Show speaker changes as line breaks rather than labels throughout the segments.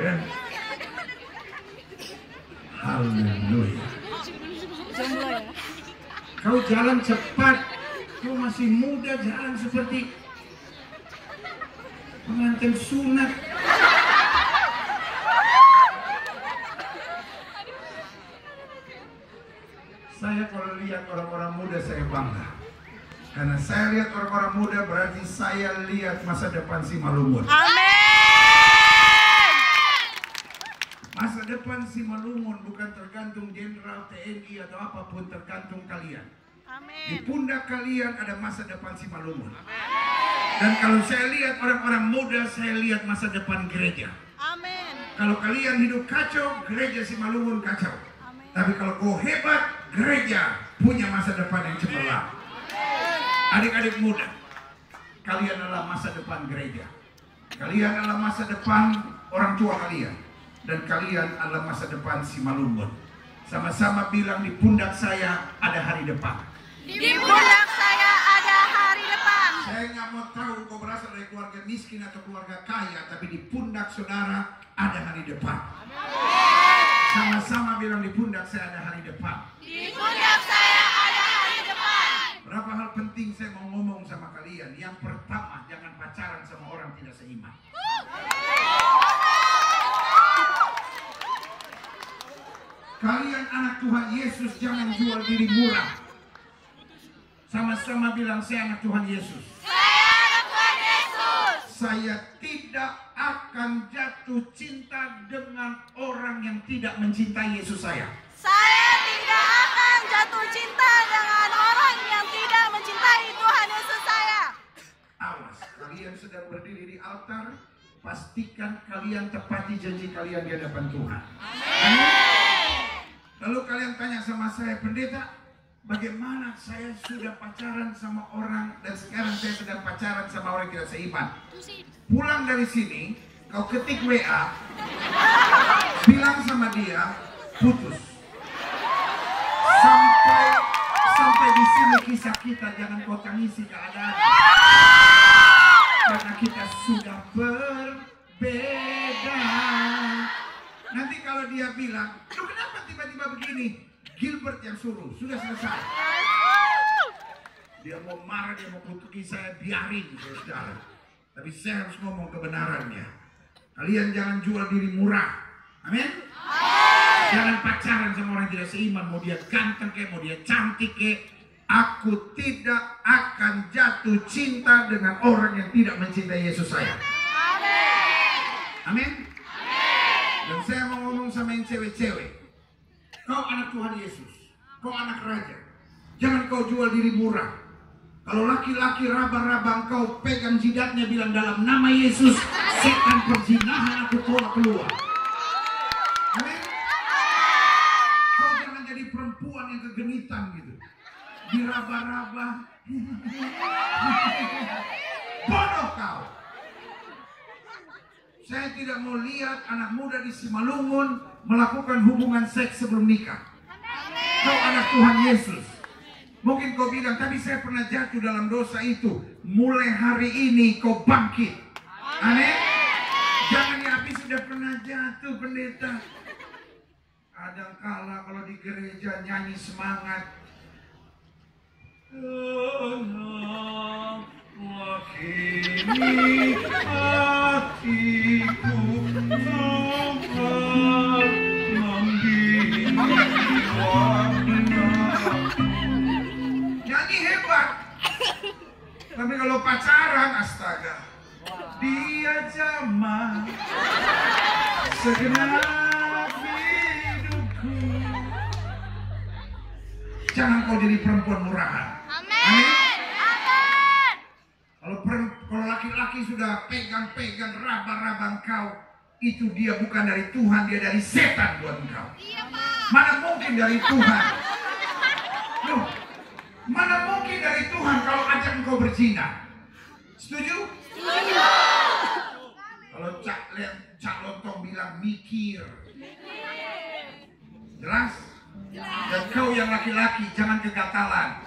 kan. Haleluya. Kau jalan cepat, kau masih muda jalan seperti pengantin sunat. Saya kalau lihat orang-orang muda saya bangga. Karena saya lihat orang-orang muda berarti saya lihat masa depan si Malungun.
Amin.
Masa depan si Malungun bukan tergantung jenderal TNI atau apa pun tergantung kalian. Di
Amin.
pundak kalian ada masa depan si Malungun. Dan kalau saya lihat orang-orang muda, saya lihat masa depan gereja.
Amin.
Kalau kalian hidup kacau, gereja si Malungun kacau.
Amin.
Tapi kalau kau hebat, gereja punya masa depan yang cemerlang. Adik-adik muda, kalian adalah masa depan gereja. Kalian adalah masa depan orang tua kalian. Dan kalian adalah masa depan si Malungun. Sama-sama bilang di pundak saya ada hari depan.
Di pundak saya ada hari depan.
Saya nggak mau tahu kau berasal dari keluarga miskin atau keluarga kaya, tapi di pundak saudara ada hari depan. Sama-sama bilang di pundak saya ada hari depan.
Di pundak saya ada hari depan.
Berapa hal penting saya mau ngomong sama kalian. Yang pertama, jangan pacaran sama orang tidak seiman. Kalian anak Tuhan Yesus jangan jual diri murah. Sama-sama bilang saya anak Tuhan Yesus.
Saya anak Tuhan Yesus.
Saya tidak akan jatuh cinta dengan orang yang tidak mencintai Yesus saya.
Saya tidak akan jatuh cinta dengan orang yang tidak mencintai Tuhan Yesus saya.
Awas, kalian sedang berdiri di altar, pastikan kalian tepati janji kalian di hadapan Tuhan. Amin. Lalu kalian tanya sama saya, pendeta, bagaimana saya sudah pacaran sama orang dan sekarang saya sedang pacaran sama orang yang tidak seiman. Pulang dari sini, kau ketik WA, bilang sama dia, putus. Sampai sampai di sini kisah kita, jangan kau tangisi keadaan karena kita sudah berbeda. Nanti kalau dia bilang, lu kenapa tiba-tiba begini? Gilbert yang suruh, sudah selesai. Dia mau marah, dia mau kutuki saya, biarin saudara. Tapi saya harus ngomong kebenarannya. Kalian jangan jual diri murah. Amin? Jangan pacaran sama orang yang tidak seiman. Mau dia ganteng kayak, mau dia cantik kayak. Aku tidak akan jatuh cinta dengan orang yang tidak mencintai Yesus saya. Amin. Dan saya mau ngomong sama yang cewek-cewek. Kau anak Tuhan Yesus. Kau anak raja. Jangan kau jual diri murah. Kalau laki-laki raba-raba kau pegang jidatnya bilang dalam nama Yesus, setan perzinahan aku tolak keluar. Amin. Kau jangan jadi perempuan yang kegenitan gitu. Diraba-raba. Bodoh kau. Saya tidak mau lihat anak muda di Simalungun melakukan hubungan seks sebelum nikah. Kau anak Tuhan Yesus. Mungkin kau bilang, tapi saya pernah jatuh dalam dosa itu. Mulai hari ini kau bangkit. Amin. Jangan ya, habis sudah pernah jatuh pendeta. Kadang kala kalau di gereja nyanyi semangat. Kenapa kini hatiku nampak membimbang. Nyanyi hebat. Tapi kalau pacaran, astaga. Dia jamah segenap hidupku. Jangan kau jadi perempuan murahan. Amin. Kalau per- kalau laki-laki sudah pegang-pegang raba-raba engkau, itu dia bukan dari Tuhan, dia dari setan buat engkau. Mana mungkin dari Tuhan? Loh, mana mungkin dari Tuhan kalau ajak engkau berzina? Setuju? Kalau Cak Lem, Cak Lontong bilang mikir. Jelas? Dan kau yang laki-laki jangan kegatalan.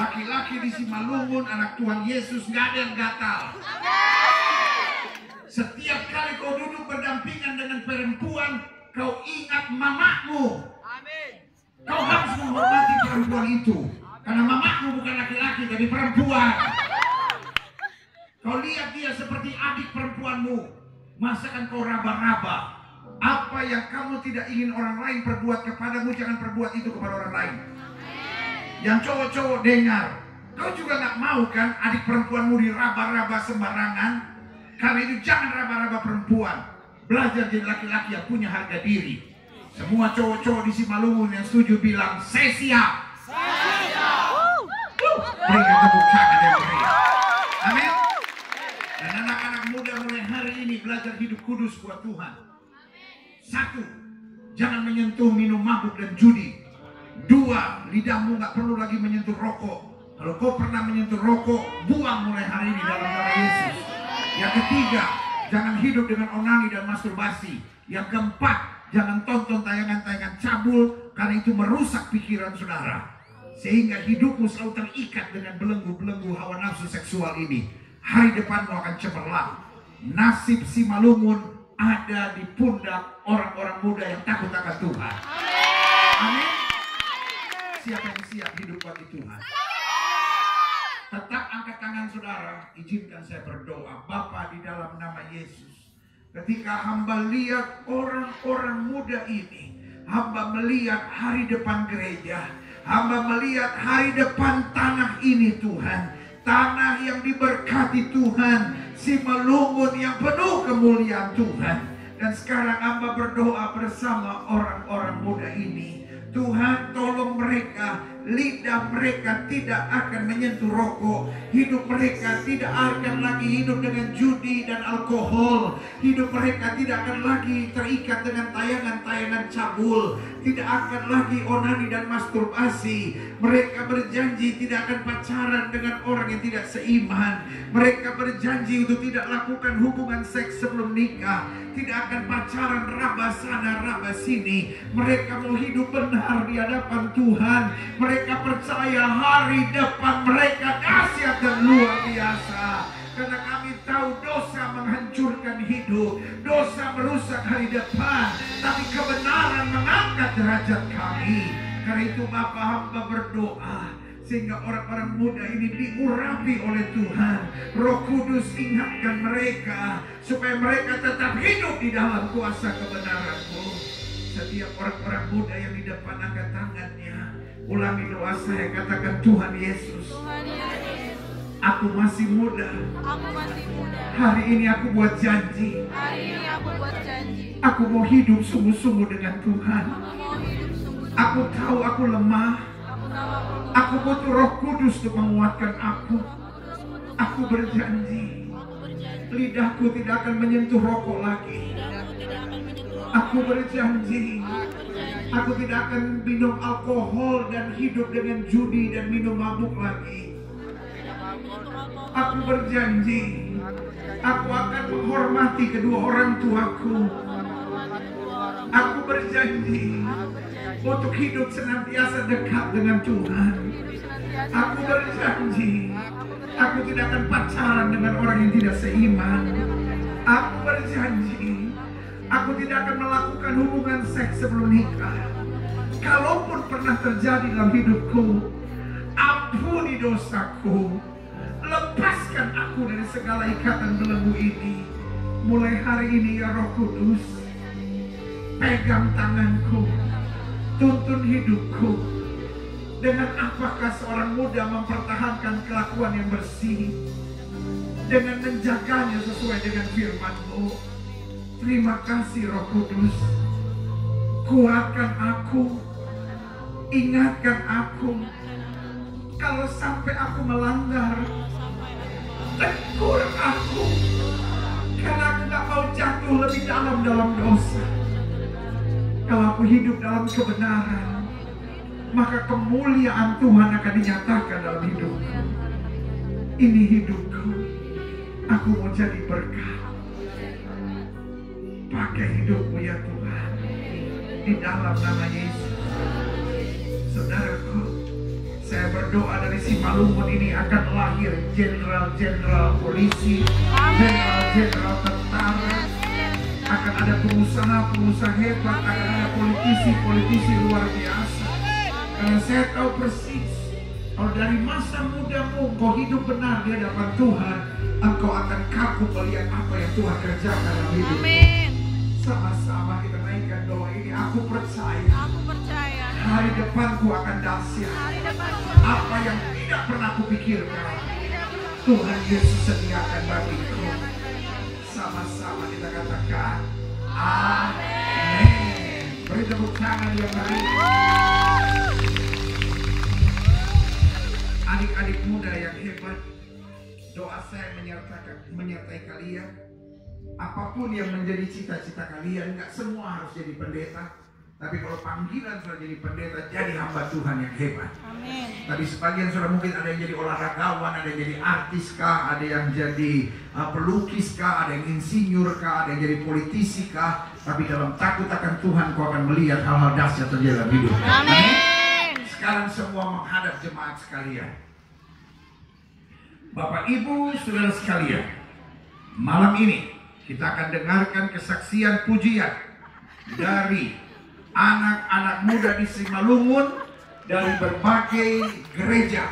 Laki-laki di Simalungun, anak Tuhan Yesus, nggak ada yang gatal. Setiap kali kau duduk berdampingan dengan perempuan, kau ingat mamamu. Kau harus menghormati perempuan itu. Karena mamamu bukan laki-laki, tapi perempuan. Kau lihat dia seperti adik perempuanmu. Masakan kau raba-raba. Apa yang kamu tidak ingin orang lain perbuat kepadamu, jangan perbuat itu kepada orang lain. Yang cowok-cowok dengar. Kau juga nggak mau kan adik perempuanmu diraba-raba sembarangan? Karena itu jangan raba-raba perempuan. Belajar jadi laki-laki yang punya harga diri. Semua cowok-cowok di Simalungun yang setuju bilang, saya siap. Berikan tepuk tangan yang meriah. Amin. Dan anak-anak muda mulai hari ini belajar hidup kudus buat Tuhan. Satu, jangan menyentuh minum mabuk dan judi. Dua, lidahmu nggak perlu lagi menyentuh rokok. Kalau kau pernah menyentuh rokok, buang mulai hari ini dalam nama Yesus. Yang ketiga, jangan hidup dengan onani dan masturbasi. Yang keempat, jangan tonton tayangan-tayangan cabul karena itu merusak pikiran saudara. Sehingga hidupmu selalu terikat dengan belenggu-belenggu hawa nafsu seksual ini. Hari depanmu akan cemerlang. Nasib si Malumun ada di pundak orang-orang muda yang takut akan Tuhan. Siapa yang siap hidup bagi Tuhan? Tetap angkat tangan saudara, izinkan saya berdoa. Bapa di dalam nama Yesus. Ketika hamba lihat orang-orang muda ini, hamba melihat hari depan gereja, hamba melihat hari depan tanah ini Tuhan. Tanah yang diberkati Tuhan, si melungun yang penuh kemuliaan Tuhan. Dan sekarang hamba berdoa bersama orang-orang muda ini. Tuhan tolong mereka lidah mereka tidak akan menyentuh rokok. Hidup mereka tidak akan lagi hidup dengan judi dan alkohol. Hidup mereka tidak akan lagi terikat dengan tayangan-tayangan cabul. Tidak akan lagi onani dan masturbasi. Mereka berjanji tidak akan pacaran dengan orang yang tidak seiman. Mereka berjanji untuk tidak lakukan hubungan seks sebelum nikah. Tidak akan pacaran raba sana raba sini. Mereka mau hidup benar di hadapan Tuhan. Mereka percaya hari depan mereka dahsyat dan luar biasa. Karena kami tahu dosa menghancurkan hidup. Dosa merusak hari depan. Tapi kebenaran mengangkat derajat kami. Karena itu Bapak hamba berdoa sehingga orang-orang muda ini diurapi oleh Tuhan. Roh Kudus ingatkan mereka supaya mereka tetap hidup di dalam kuasa kebenaranmu. Setiap orang-orang muda yang di depan angkat tangannya, ulangi doa saya katakan Tuhan Yesus,
Tuhan Yesus,
aku masih muda.
aku masih muda.
Hari ini aku buat janji,
Hari ini aku buat janji.
aku mau hidup sungguh-sungguh dengan Tuhan.
Aku mau hidup sungguh.
Aku tahu aku lemah,
Aku
butuh Roh Kudus untuk menguatkan aku. Aku berjanji, lidahku tidak akan menyentuh rokok lagi.
Aku
berjanji,
Aku
tidak akan minum alkohol dan hidup dengan judi dan minum mabuk lagi. Aku berjanji, aku akan menghormati kedua orang tuaku. Aku berjanji untuk hidup senantiasa dekat dengan Tuhan. Aku berjanji, aku tidak akan pacaran dengan orang yang tidak seiman. Aku berjanji, aku tidak akan melakukan hubungan seks sebelum nikah. Kalaupun pernah terjadi dalam hidupku, ampuni dosaku. Lepaskan aku dari segala ikatan belenggu ini. Mulai hari ini ya Roh Kudus, pegang tanganku, tuntun hidupku. Dengan apakah seorang muda mempertahankan kelakuan yang bersih dengan menjaganya sesuai dengan firman-Mu. Terima kasih Roh Kudus. Kuatkan aku, ingatkan aku. Kalau sampai aku melanggar, tegur aku. Karena aku gak mau jatuh lebih dalam dalam dosa. Kalau aku hidup dalam kebenaran, maka kemuliaan Tuhan akan dinyatakan dalam hidupku. Ini hidupku. Aku mau jadi berkah. Pakai hidupmu ya Tuhan. Di dalam nama Yesus. Saudaraku, Saya berdoa dari Simalungun ini akan lahir jenderal-jenderal polisi, jenderal-jenderal tentara, akan ada pengusaha-pengusaha hebat, akan ada politisi-politisi luar biasa. Karena saya tahu persis, kalau dari masa mudamu kau hidup benar di hadapan Tuhan, engkau akan kagum melihat apa yang Tuhan kerjakan dalam hidupmu.
Amin.
Sama-sama kita naikkan doa ini. Aku percaya
Aku percaya
hari depanku akan dahsyat.
hari depan
Apa yang tidak pernah kupikirkan, Tuhan Yesus sediakan bagiku. Sama-sama kita katakan, Amin. Beri tepuk tangan yang meriah. Adik-adik muda yang hebat, doa saya menyertakan, menyertai kalian. Apa pun yang menjadi cita-cita kalian, nggak semua harus jadi pendeta. Tapi kalau panggilan sudah jadi pendeta, jadi hamba Tuhan yang hebat. Tadi sebagian sudah mungkin ada yang jadi olahragawan, ada yang jadi artis kah, ada yang jadi uh, pelukis kah, ada yang insinyur kah, ada yang jadi politisi kah. Tapi dalam takut akan Tuhan kau akan melihat hal-hal dahsyat terjadi dalam hidup.
Amin.
Sekarang semua menghadap jemaat sekalian. Bapak Ibu, saudara sekalian, malam ini kita akan dengarkan kesaksian pujian dari anak-anak muda di Simalungun dari berbagai gereja.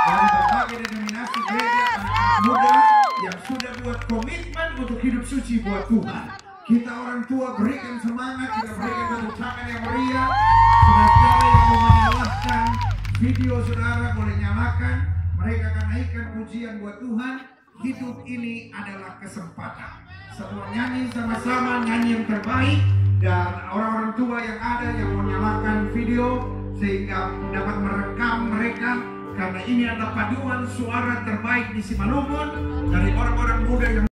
Dari berbagai denominasi gereja anak muda yang sudah buat komitmen untuk hidup suci buat Tuhan. Kita orang tua berikan semangat, kita berikan tepuk yang meriah. Saudara yang mau menyalahkan video saudara boleh nyalakan. Mereka akan naikkan pujian buat Tuhan. Hidup ini adalah kesempatan. Semua nyanyi sama-sama, nyanyi yang terbaik. Dan orang-orang tua yang ada yang mau nyalakan video sehingga dapat merekam mereka karena ini adalah paduan suara terbaik di Simalungun dari orang-orang muda yang